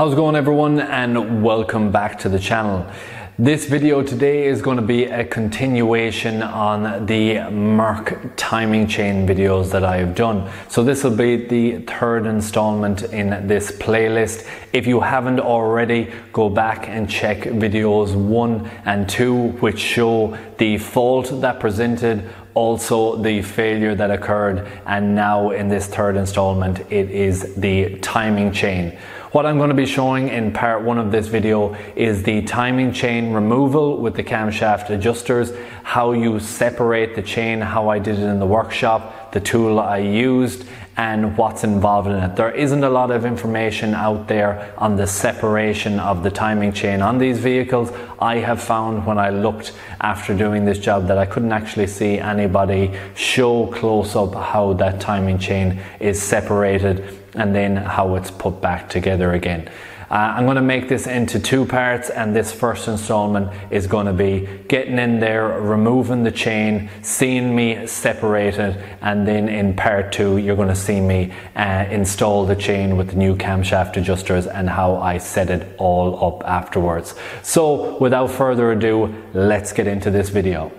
How's it going everyone and welcome back to the channel. This video today is going to be a continuation on the Merc timing chain videos that I have done. So this will be the third installment in this playlist. If you haven't already, go back and check videos one and two which show the fault that presented also the failure that occurred and now in this third installment it is the timing chain. What I'm going to be showing in part one of this video is the timing chain removal with the camshaft adjusters, how you separate the chain, how I did it in the workshop, the tool I used, and what's involved in it. There isn't a lot of information out there on the separation of the timing chain on these vehicles. I have found when I looked after doing this job that I couldn't actually see anybody show close up how that timing chain is separated and then how it's put back together again. Uh, I'm going to make this into two parts, and this first installment is going to be getting in there, removing the chain, seeing me separate it, and then in part two, you're going to see me uh, install the chain with the new camshaft adjusters and how I set it all up afterwards. So, without further ado, let's get into this video.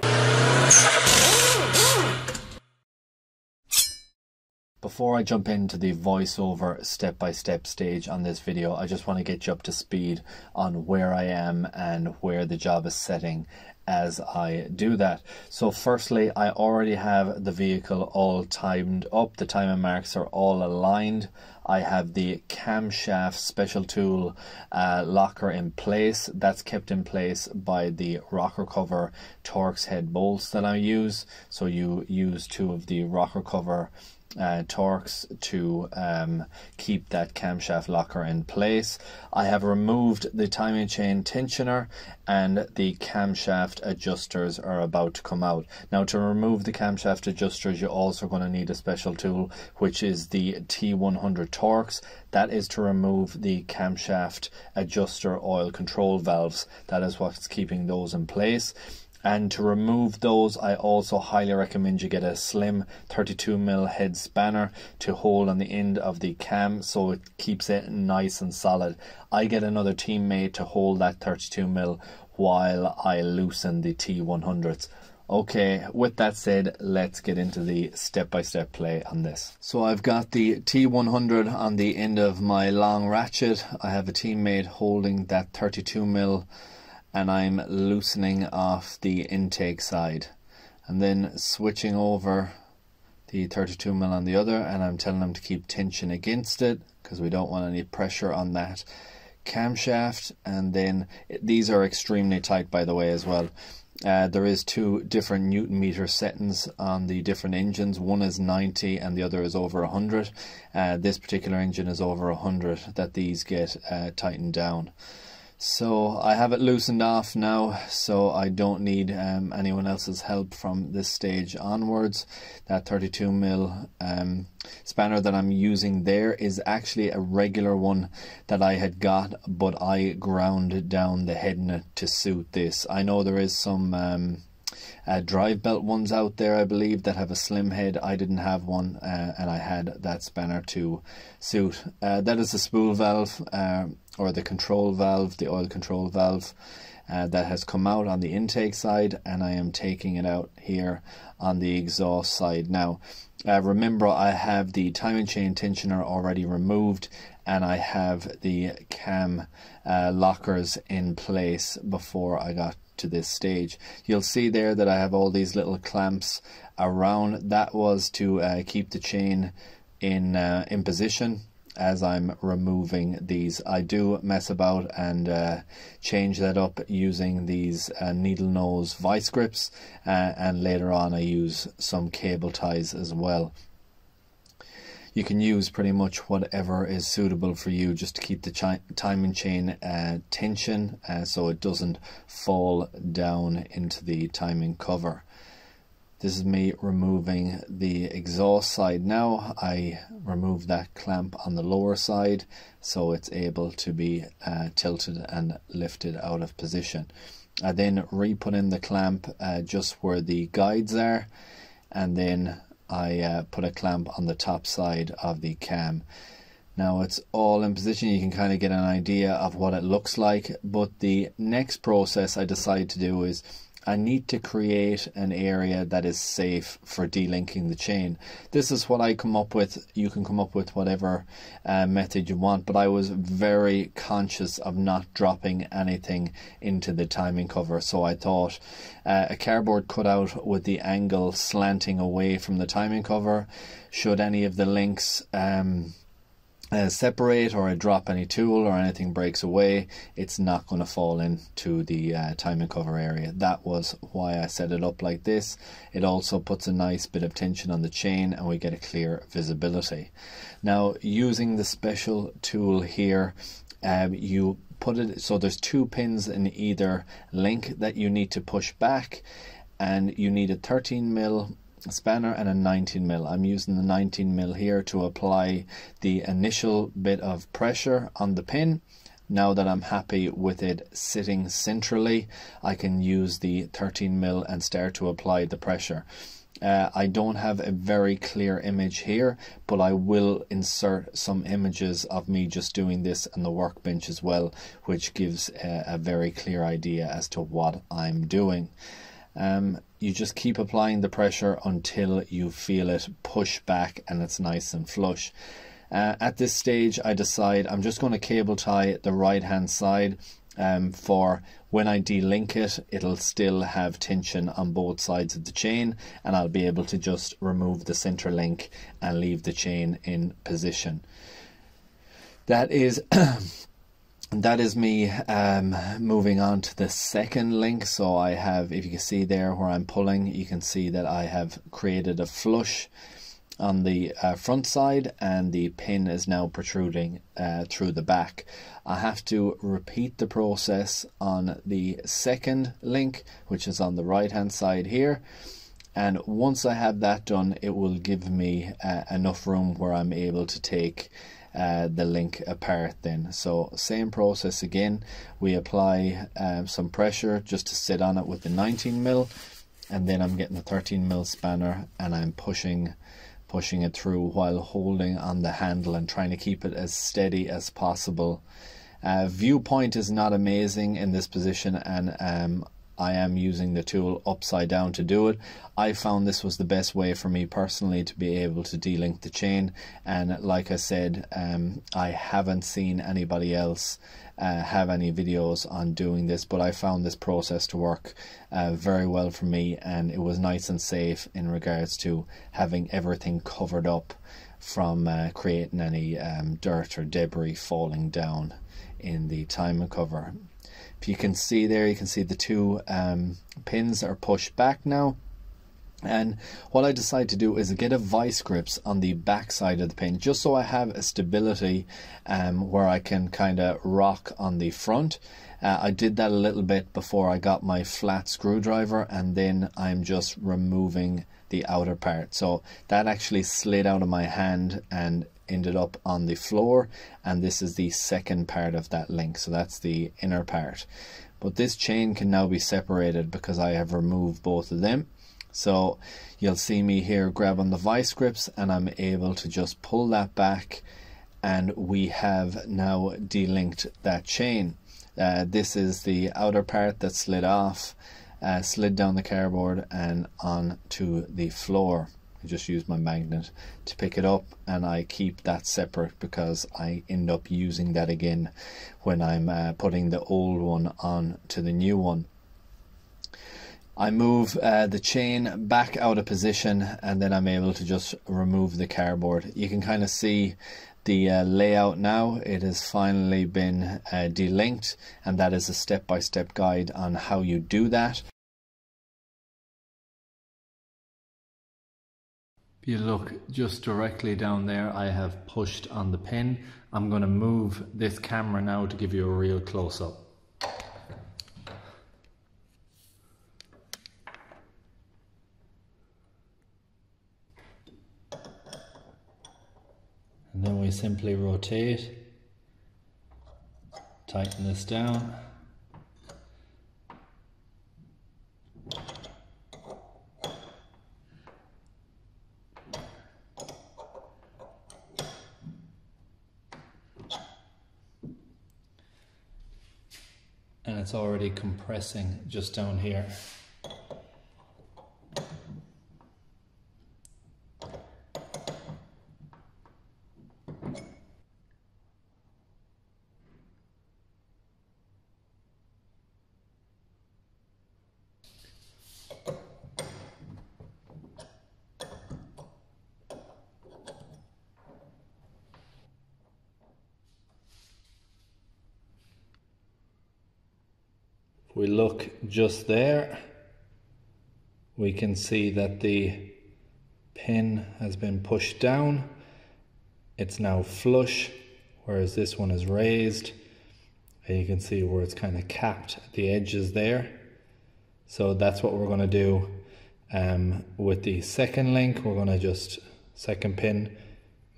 Before I jump into the voiceover step-by-step stage on this video, I just want to get you up to speed on where I am and where the job is setting as I do that. So firstly, I already have the vehicle all timed up. The timing marks are all aligned. I have the camshaft special tool uh, locker in place. That's kept in place by the rocker cover Torx head bolts that I use. So you use two of the rocker cover uh, Torx to um, keep that camshaft locker in place. I have removed the timing chain tensioner and the camshaft adjusters are about to come out. Now to remove the camshaft adjusters you're also going to need a special tool which is the T100 Torx. That is to remove the camshaft adjuster oil control valves. That is what's keeping those in place. And to remove those, I also highly recommend you get a slim 32mm head spanner to hold on the end of the cam so it keeps it nice and solid. I get another teammate to hold that 32mm while I loosen the T100s. Okay, with that said, let's get into the step-by-step -step play on this. So I've got the T100 on the end of my long ratchet. I have a teammate holding that 32mm and I'm loosening off the intake side. And then switching over the 32 mil on the other and I'm telling them to keep tension against it because we don't want any pressure on that camshaft. And then these are extremely tight by the way as well. Uh, there is two different newton meter settings on the different engines. One is 90 and the other is over 100 uh, this particular engine is over 100 that these get uh, tightened down so I have it loosened off now, so I don't need um, anyone else's help from this stage onwards. That 32 mil um, spanner that I'm using there is actually a regular one that I had got, but I ground down the head to suit this. I know there is some um, uh, drive belt ones out there, I believe, that have a slim head. I didn't have one, uh, and I had that spanner to suit. Uh, that is the spool valve, uh, or the control valve, the oil control valve. Uh, that has come out on the intake side and I am taking it out here on the exhaust side now uh, remember I have the timing chain tensioner already removed and I have the cam lockers in place before I got to this stage. You'll see there that I have all these little clamps around. That was to uh, keep the chain in, uh, in position as I'm removing these. I do mess about and uh, change that up using these uh, needle nose vice grips uh, and later on I use some cable ties as well you can use pretty much whatever is suitable for you just to keep the timing chain uh, tension uh, so it doesn't fall down into the timing cover. This is me removing the exhaust side now. I remove that clamp on the lower side so it's able to be uh, tilted and lifted out of position. I then re-put in the clamp uh, just where the guides are and then I uh, put a clamp on the top side of the cam. Now it's all in position, you can kind of get an idea of what it looks like, but the next process I decide to do is I need to create an area that is safe for delinking the chain. This is what I come up with. You can come up with whatever uh, method you want, but I was very conscious of not dropping anything into the timing cover. So I thought uh, a cardboard cutout with the angle slanting away from the timing cover. Should any of the links um, uh, separate or I drop any tool or anything breaks away, it's not going to fall into the uh, timing cover area. That was why I set it up like this. It also puts a nice bit of tension on the chain and we get a clear visibility. Now using the special tool here, um, you put it so there's two pins in either link that you need to push back and you need a 13 mil spanner and a 19 mil. I'm using the 19 mil here to apply the initial bit of pressure on the pin. Now that I'm happy with it sitting centrally, I can use the 13 mil and start to apply the pressure. Uh, I don't have a very clear image here, but I will insert some images of me just doing this on the workbench as well, which gives a, a very clear idea as to what I'm doing. Um, you just keep applying the pressure until you feel it push back and it's nice and flush. Uh, at this stage, I decide I'm just going to cable tie the right hand side um, for when I delink it, it'll still have tension on both sides of the chain and I'll be able to just remove the center link and leave the chain in position. That is that is me um, moving on to the second link. So I have, if you can see there where I'm pulling, you can see that I have created a flush on the uh, front side and the pin is now protruding uh, through the back. I have to repeat the process on the second link, which is on the right hand side here. And once I have that done, it will give me uh, enough room where I'm able to take uh, the link apart then. So same process again, we apply um, some pressure just to sit on it with the 19 mil and then I'm getting the 13 mil spanner and I'm pushing pushing it through while holding on the handle and trying to keep it as steady as possible. Uh, viewpoint is not amazing in this position and um, I am using the tool upside down to do it. I found this was the best way for me personally to be able to delink the chain. And like I said um, I haven't seen anybody else uh, have any videos on doing this but I found this process to work uh, very well for me. And it was nice and safe in regards to having everything covered up from uh, creating any um, dirt or debris falling down in the timing cover if you can see there, you can see the two um, pins are pushed back now. And what I decide to do is get a vice grips on the back side of the pin, just so I have a stability um, where I can kind of rock on the front. Uh, I did that a little bit before I got my flat screwdriver, and then I'm just removing the outer part. So that actually slid out of my hand and ended up on the floor and this is the second part of that link. So that's the inner part. But this chain can now be separated because I have removed both of them. So you'll see me here grab on the vice grips and I'm able to just pull that back and we have now delinked that chain. Uh, this is the outer part that slid off uh, slid down the cardboard and onto the floor I just use my magnet to pick it up and I keep that separate because I end up using that again when I'm uh, putting the old one on to the new one. I move uh, the chain back out of position and then I'm able to just remove the cardboard. You can kind of see the uh, layout now. It has finally been uh, delinked and that is a step-by-step -step guide on how you do that. If you look just directly down there, I have pushed on the pin. I'm going to move this camera now to give you a real close-up. And then we simply rotate, tighten this down. It's already compressing just down here. We look just there, we can see that the pin has been pushed down. It's now flush, whereas this one is raised. And you can see where it's kind of capped at the edges there. So that's what we're going to do um, with the second link. We're going to just, second pin,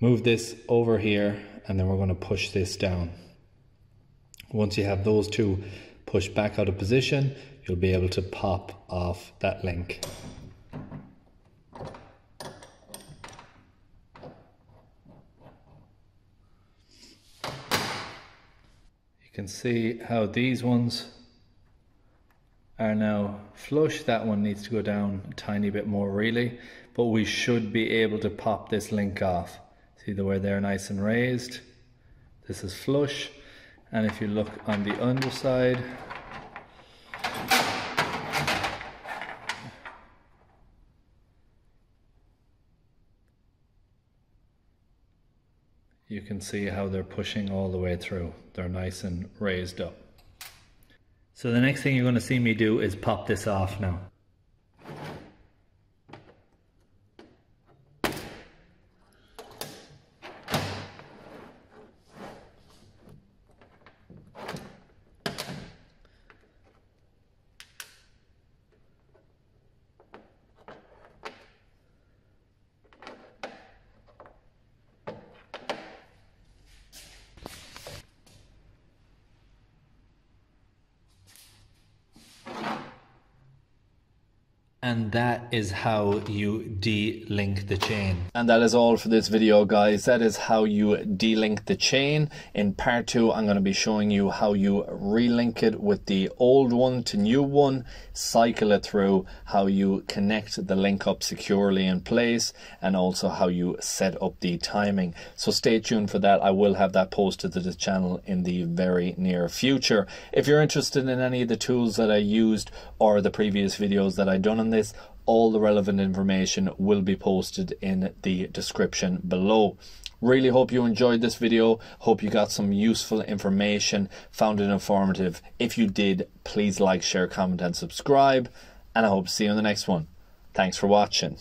move this over here, and then we're going to push this down. Once you have those two push back out of position, you'll be able to pop off that link. You can see how these ones are now flush. That one needs to go down a tiny bit more really, but we should be able to pop this link off. See the way they're nice and raised. This is flush. And if you look on the underside, you can see how they're pushing all the way through. They're nice and raised up. So the next thing you're going to see me do is pop this off now. And that is how you de-link the chain. And that is all for this video, guys. That is how you de-link the chain. In part two, I'm going to be showing you how you relink it with the old one to new one, cycle it through, how you connect the link up securely in place, and also how you set up the timing. So stay tuned for that. I will have that posted to the channel in the very near future. If you're interested in any of the tools that I used or the previous videos that I've done on this, all the relevant information will be posted in the description below. Really hope you enjoyed this video. Hope you got some useful information, found it informative. If you did, please like, share, comment, and subscribe. And I hope to see you in the next one. Thanks for watching.